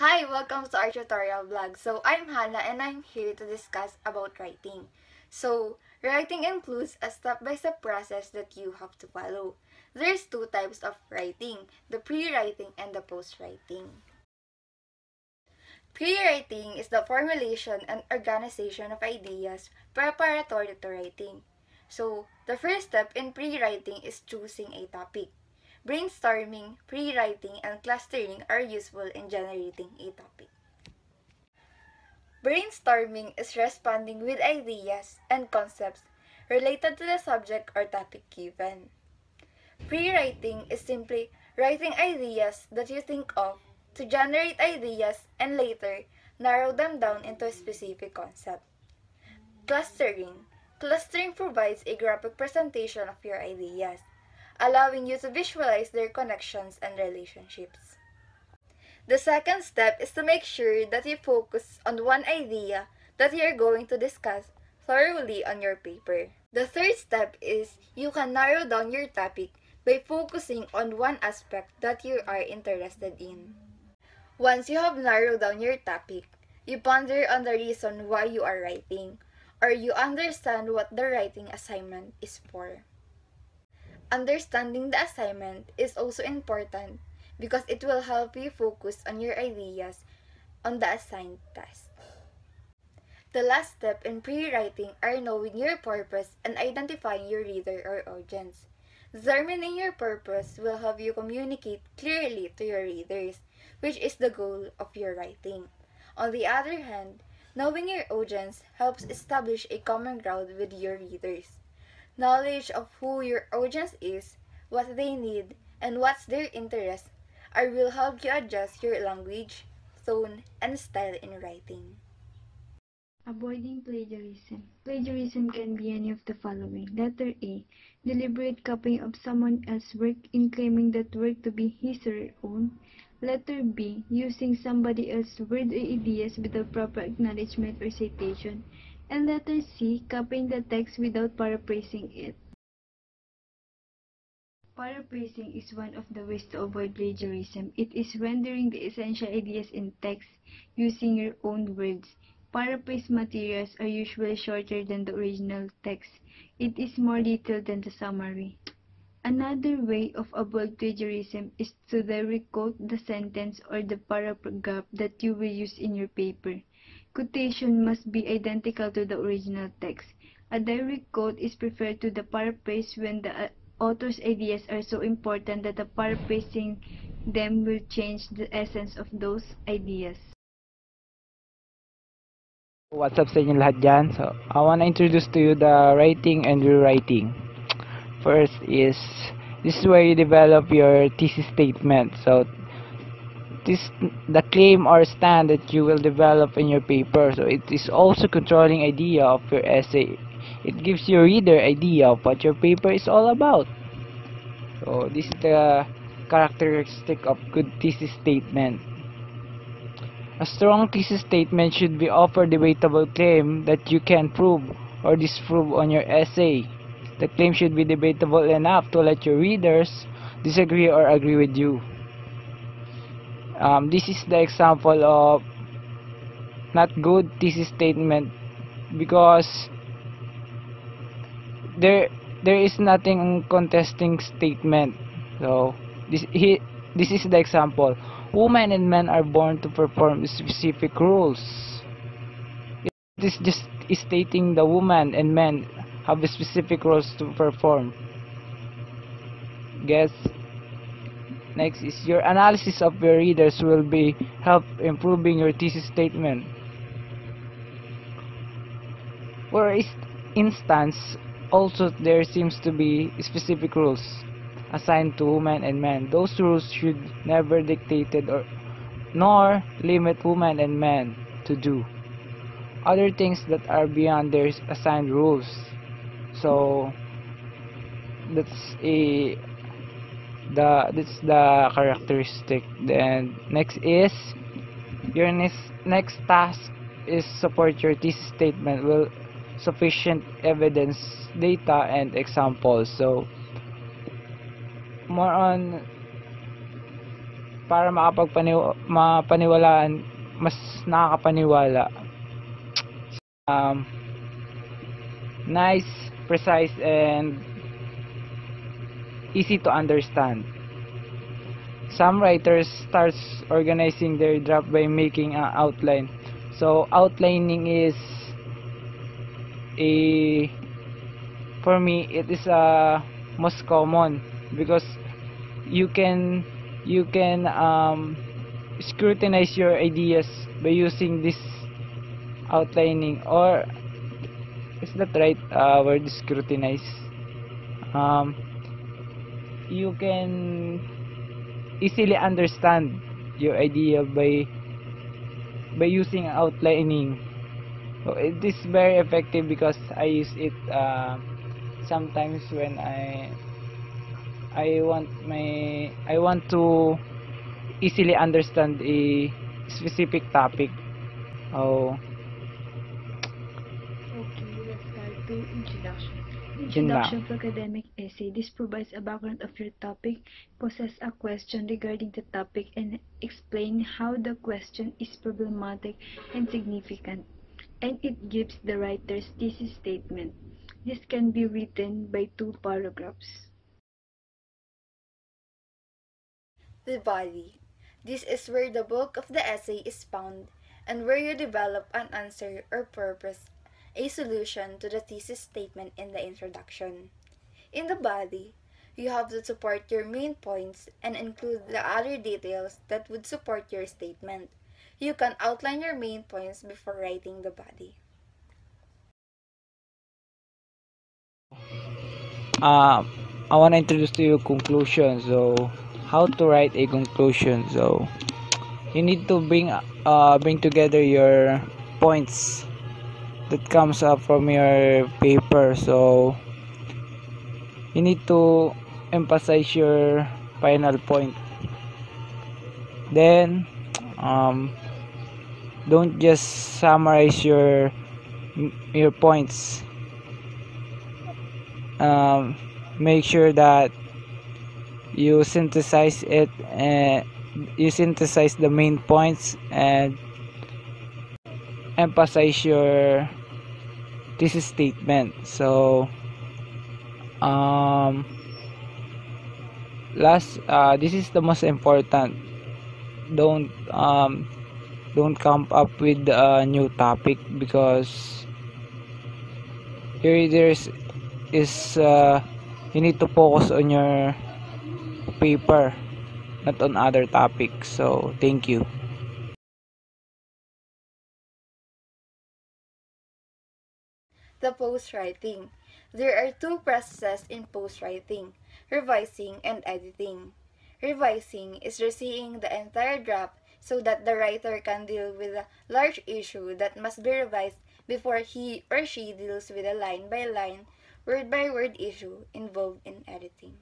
Hi, welcome to our tutorial vlog. So, I'm Hannah and I'm here to discuss about writing. So, writing includes a step-by-step process that you have to follow. There's two types of writing, the pre-writing and the post-writing. Pre-writing is the formulation and organization of ideas preparatory to writing. So, the first step in pre-writing is choosing a topic. Brainstorming, pre-writing, and clustering are useful in generating a topic. Brainstorming is responding with ideas and concepts related to the subject or topic given. Pre-writing is simply writing ideas that you think of to generate ideas and later narrow them down into a specific concept. Clustering. Clustering provides a graphic presentation of your ideas allowing you to visualize their connections and relationships. The second step is to make sure that you focus on one idea that you're going to discuss thoroughly on your paper. The third step is you can narrow down your topic by focusing on one aspect that you are interested in. Once you have narrowed down your topic, you ponder on the reason why you are writing, or you understand what the writing assignment is for. Understanding the assignment is also important because it will help you focus on your ideas on the assigned task. The last step in pre-writing are knowing your purpose and identifying your reader or audience. Determining your purpose will help you communicate clearly to your readers, which is the goal of your writing. On the other hand, knowing your audience helps establish a common ground with your readers. Knowledge of who your audience is, what they need, and what's their interest are will help you adjust your language, tone, and style in writing. Avoiding plagiarism. Plagiarism can be any of the following. Letter A. Deliberate copying of someone else's work in claiming that work to be his or her own. Letter B. Using somebody else's words or ideas without proper acknowledgement or citation and letter C, copying the text without paraphrasing it. Paraphrasing is one of the ways to avoid plagiarism. It is rendering the essential ideas in text using your own words. Paraphrased materials are usually shorter than the original text. It is more detailed than the summary. Another way of avoid plagiarism is to direct quote the sentence or the paragraph that you will use in your paper. Quotation must be identical to the original text. A direct quote is preferred to the paraphrase when the uh, author's ideas are so important that the paraphrasing them will change the essence of those ideas. What's up sa inyo lahat dyan? So, I wanna introduce to you the writing and rewriting. First is, this is where you develop your thesis statement. So, this the claim or stand that you will develop in your paper. So it is also controlling idea of your essay. It gives your reader idea of what your paper is all about. So this is the characteristic of good thesis statement. A strong thesis statement should be offer debatable claim that you can prove or disprove on your essay. The claim should be debatable enough to let your readers disagree or agree with you um, this is the example of not good thesis statement. Because there there is nothing contesting statement. So this he this is the example. Women and men are born to perform specific rules. It is just stating the woman and men have specific roles to perform. Guess Next is your analysis of your readers will be help improving your thesis statement. For instance, also there seems to be specific rules assigned to women and men. Those rules should never dictated or nor limit women and men to do other things that are beyond their assigned rules. So that's a the this the characteristic. Then next is your next next task is support your thesis statement with sufficient evidence data and examples. So more on para makapagpaniw mapaniwalaan mas nakakapaniwala. Um, nice precise and easy to understand. Some writers starts organizing their draft by making an outline. So outlining is a for me it is a most common because you can you can um, scrutinize your ideas by using this outlining or is that right? Uh, word scrutinize. Um, you can easily understand your idea by by using outlining. So it is very effective because I use it uh, sometimes when I I want my I want to easily understand a specific topic. Oh. Okay, let's start. To introduction. Yun na. Introduction to academic essay. This provides a background of your topic, poses a question regarding the topic, and explain how the question is problematic and significant. And it gives the writer's thesis statement. This can be written by two paragraphs. The body. This is where the bulk of the essay is found and where you develop an answer or purpose, a solution to the thesis statement in the introduction. In the body, you have to support your main points and include the other details that would support your statement. You can outline your main points before writing the body. uh, I want to introduce to you conclusion. So, how to write a conclusion. So, you need to bring uh, bring together your points that comes up from your paper. So, you need to emphasize your final point. Then, um, don't just summarize your your points um, make sure that you synthesize it and you synthesize the main points and emphasize your thesis statement. So um last uh, this is the most important. Don't um don't come up with a new topic because here there's is uh, you need to focus on your paper not on other topics. So thank you The post writing. There are two processes in post writing revising and editing. Revising is reseeing the entire draft so that the writer can deal with a large issue that must be revised before he or she deals with a line by line, word by word issue involved in editing.